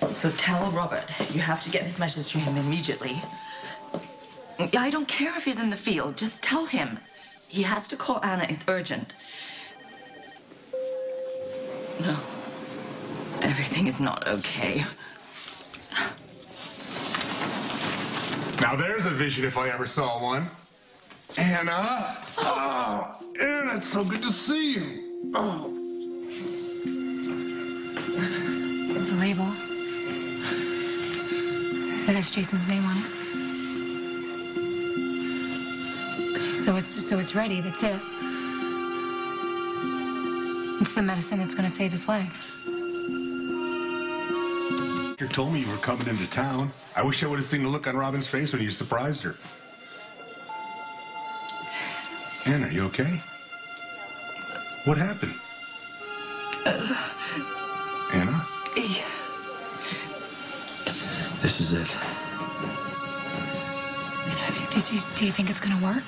So tell Robert you have to get this message to him immediately. I don't care if he's in the field. Just tell him. He has to call Anna. It's urgent. No. Everything is not okay. Now there's a vision if I ever saw one. Anna! Oh, Anna, it's so good to see you. Oh. The label. That has Jason's name on it. So it's so it's ready. That's it. It's the medicine that's going to save his life. You told me you were coming into town. I wish I would have seen the look on Robin's face when you surprised her. Anna, are you okay? What happened? Uh, Anna? This is it. Did you do you think it's going to work?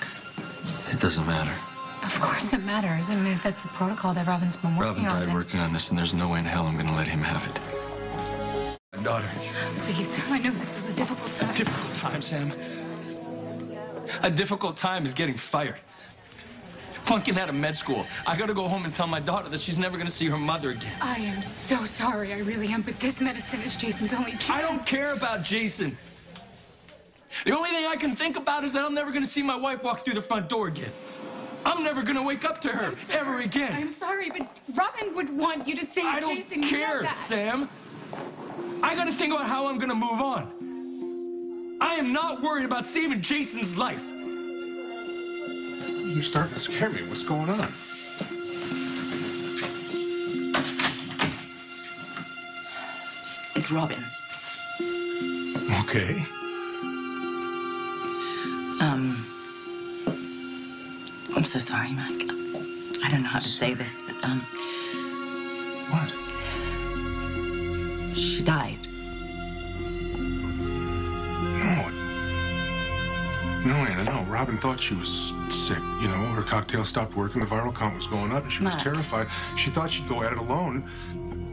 It doesn't matter. Of course it matters. I mean, if that's the protocol that Robin's been Robin working on. Robin died then- working on this, and there's no way in hell I'm going to let him have it. My daughter. Please, I know this is a difficult time. A difficult time, Sam. A difficult time is getting fired. Flunking out of med school. I gotta go home and tell my daughter that she's never gonna see her mother again. I am so sorry. I really am. But this medicine is Jason's only chance. I don't care about Jason. The only thing I can think about is that I'm never gonna see my wife walk through the front door again. I'm never gonna wake up to her ever again. I'm sorry, but Robin would want you to save I don't Jason. Care. Sam. I gotta think about how I'm gonna move on. I am not worried about saving Jason's life. You're starting to scare me. What's going on? It's Robin. Okay. Um. I'm so sorry, Mike. I don't know how to say this, but, um, What? she died. No, Robin thought she was sick. You know, her cocktail stopped working, the viral count was going up, and she was terrified. She thought she'd go at it alone,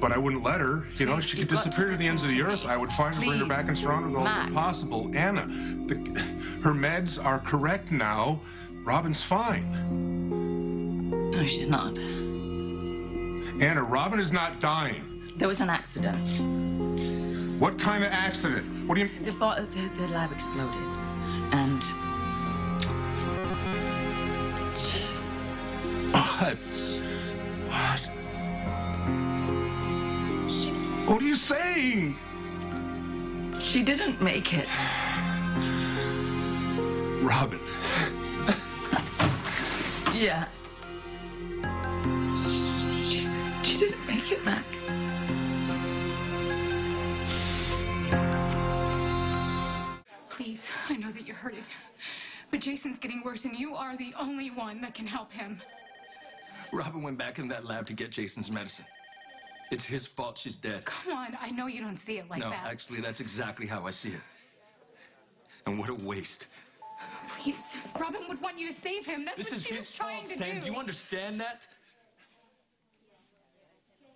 but I wouldn't let her. You know, she could got to disappear to the ends of the earth. I would find her, bring her back and surround her with all possible. Anna, the, her meds are correct now. Robin's fine. No, she's not. Anna, Robin is not dying. There was an accident. What kind of accident? What do you... The, the, the lab exploded. And you she didn't make it. Robin. Yeah. She, she didn't make it, Mac. Please, I know that you're hurting. But Jason's getting worse, and you are the only one that can help him. Robin went back in that lab to get Jason's medicine. It's his fault she's dead. Come on, I know you don't see it like no, that. No, actually, that's exactly how I see it. And what a waste. Please, Robin would want you to save him. That's This what is she was trying fault, to Sam. do. Do you understand that?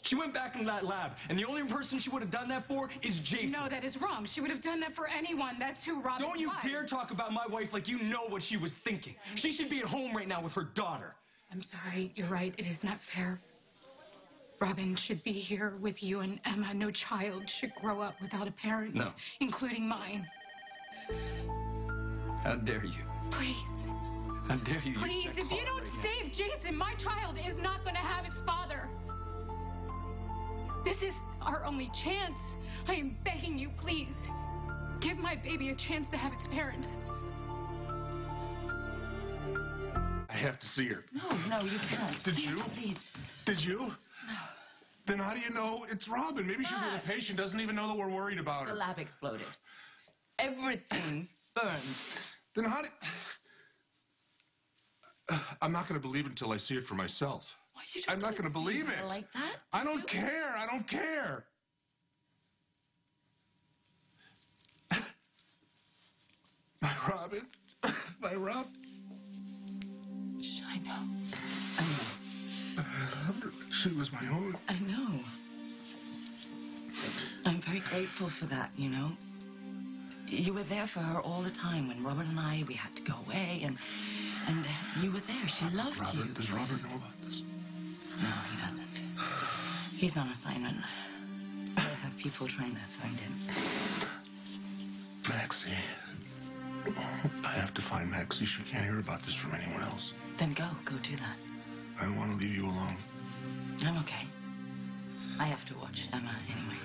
She went back in that lab, and the only person she would have done that for is Jason. No, that is wrong. She would have done that for anyone. That's who Robin Don't you was. dare talk about my wife like you know what she was thinking. She should be at home right now with her daughter. I'm sorry. You're right. It is not fair. Robin should be here with you and Emma. No child should grow up without a parent, No. including mine. How dare you? Please, How dare you? please, if you don't right now. save Jason, my child is not going to have its father. This is our only chance. I am begging you, please. Give my baby a chance to have its parents. I have to see her. No, no, you can't. Did please, you? Please. Did you? Then how do you know it's Robin? Maybe she's with a patient, doesn't even know that we're worried about her. The lab exploded. Everything burned. Then how do... I'm not going to believe it until I see it for myself. Why you I'm not gonna believe it. Like that? I don't care. I don't care. My Robin. My Rob. Shh, I know. I know. Loved her. She was my own. I know. I'm very very grateful for that, you know. You were there for her all the time when Robert and I, we had to go away, and and you were there. She loved Robert, you. does Robert know about this? No, he doesn't. He's on assignment. I have people trying to find him. Maxie. I have to find Maxie. She can't hear about this from anyone else. Then go, go do that. I don't want to leave you alone. I'm okay. I have to watch Emma anyway.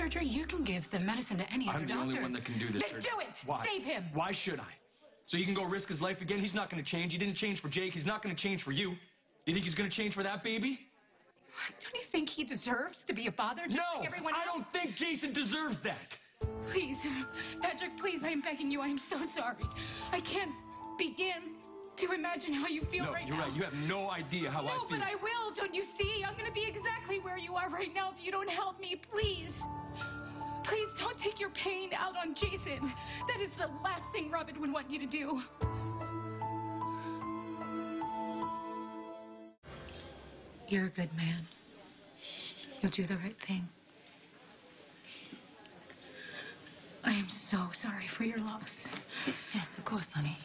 Surgery. You can give the medicine to any other doctor. I'm the only one that can do this Then surgery. do it. Why? Save him. Why should I? So you can go risk his life again? He's not going to change. He didn't change for Jake. He's not going to change for you. You think he's going to change for that baby? Don't you think he deserves to be a father just no, like everyone I don't think Jason deserves that. Please, Patrick, please, I am begging you. I am so sorry. I can't begin to imagine how you feel no, right you're now. right. You have no idea how I feel. no, feel. but I will. Don't you see? I'm going to be exactly where you are right now if you don't help me. Please. Please don't take your pain out on Jason. That is the last thing Robin would want you to do. You're a good man. You'll do the right thing. I am so sorry for your loss. Yes, of course, honey.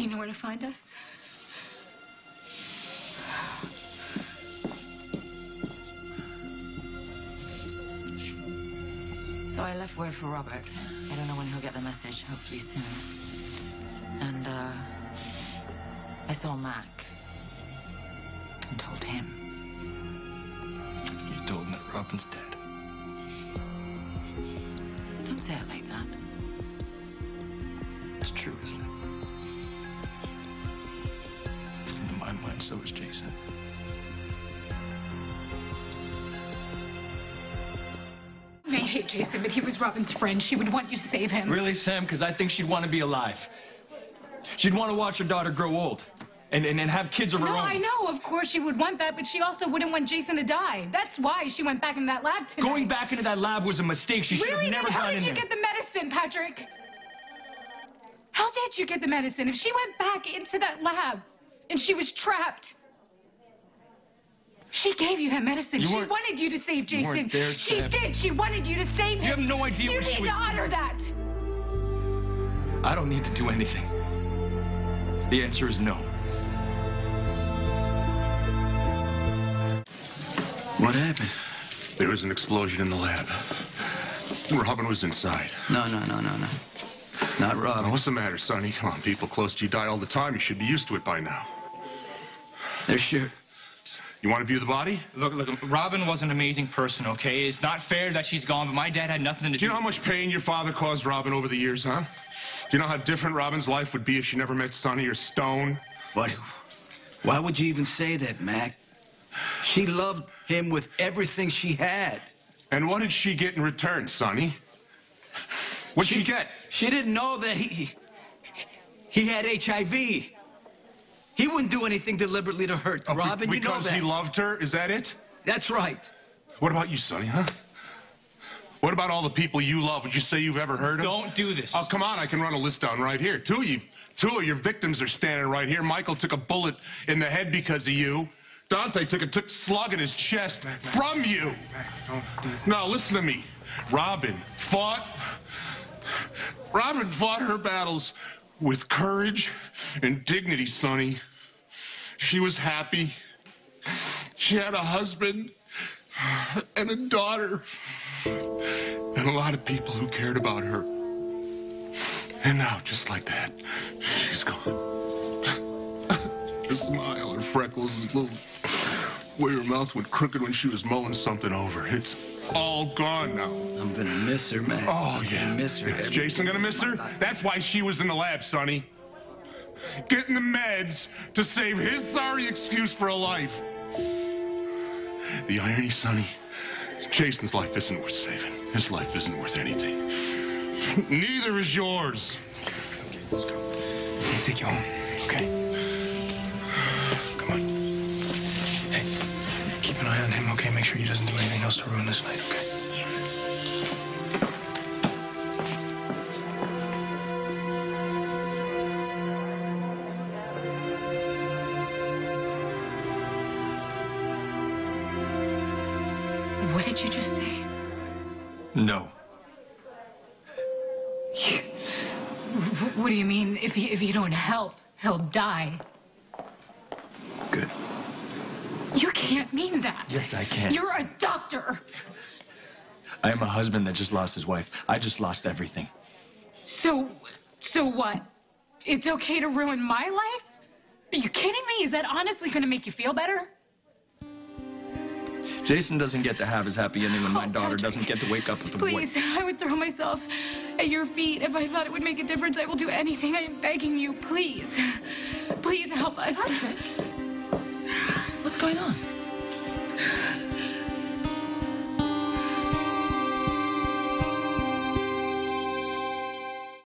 You know where to find us? So I left word for Robert. I don't know when he'll get the message. Hopefully soon. And uh, I saw Mac and told him. You told him that Robin's dead. Don't say it like In my mind, so is Jason. I hate Jason, but he was Robin's friend. She would want you to save him. Really, Sam? Because I think she'd want to be alive. She'd want to watch her daughter grow old and, and, and have kids of her No, own. I know. Of course she would want that, but she also wouldn't want Jason to die. That's why she went back in that lab tonight. Going back into that lab was a mistake. She should have never then how gone did in you there. get the medicine, Patrick? How did you get the medicine? If she went back into that lab and she was trapped, she gave you that medicine. You she wanted you to save Jason. there, she did. She wanted you to save him. You have no idea You what she need was- to honor that. I don't need to do anything. The answer is no. What happened? There was an explosion in the lab. Robin was inside. No, no, no, no, no. Not Now, Robin. what's the matter, Sonny? Come on, people close to you die all the time. You should be used to it by now. They're sure. You want to view the body? Look, look, Robin was an amazing person, okay? It's not fair that she's gone, but my dad had nothing to Do do you know how much pain your father caused Robin over the years, huh? Do you know how different Robin's life would be if she never met Sonny or Stone? What? Why would you even say that, Mac? She loved him with everything she had. And what did she get in return, Sonny? What'd she get? She didn't know that he he had HIV. He wouldn't do anything deliberately to hurt Oh, Robin. you know because that. he loved her? Is that it? That's right. What about you, Sonny, huh? What about all the people you love? Would you say you've ever heard of? Don't do this. Oh, come on, I can run a list down right here. Two of you, two of your victims are standing right here. Michael took a bullet in the head because of you. Dante took a took slug in his chest from you. Now listen to me. Robin fought. Robin fought her battles with courage and dignity, Sonny. She was happy. She had a husband and a daughter and a lot of people who cared about her. And now, just like that, she's gone. Her smile, her freckles, her little way her mouth went crooked when she was mulling something over. It's all gone now. I'm gonna miss her, man. Oh, I'm yeah. gonna miss her. Is Jason gonna miss her? That's why she was in the lab, Sonny. Getting the meds to save his sorry excuse for a life. The irony, Sonny, Jason's life isn't worth saving. His life isn't worth anything. Neither is yours. Okay, let's go. Me take you home, okay? Sure he doesn't do anything else to ruin this night, okay? What did you just say? No. Wh- What do you mean? If you, if you don't help, he'll die. Good. You can't mean that. Yes, I can. You're a doctor. I am a husband that just lost his wife. I just lost everything. So, so what? It's okay to ruin my life? Are you kidding me? Is that honestly going to make you feel better? Jason doesn't get to have his happy ending when my Oh, daughter Patrick. doesn't get to wake up with a Please, boy. I would throw myself at your feet if I thought it would make a difference. I will do anything. I am begging you, please. Please help us. What's going on?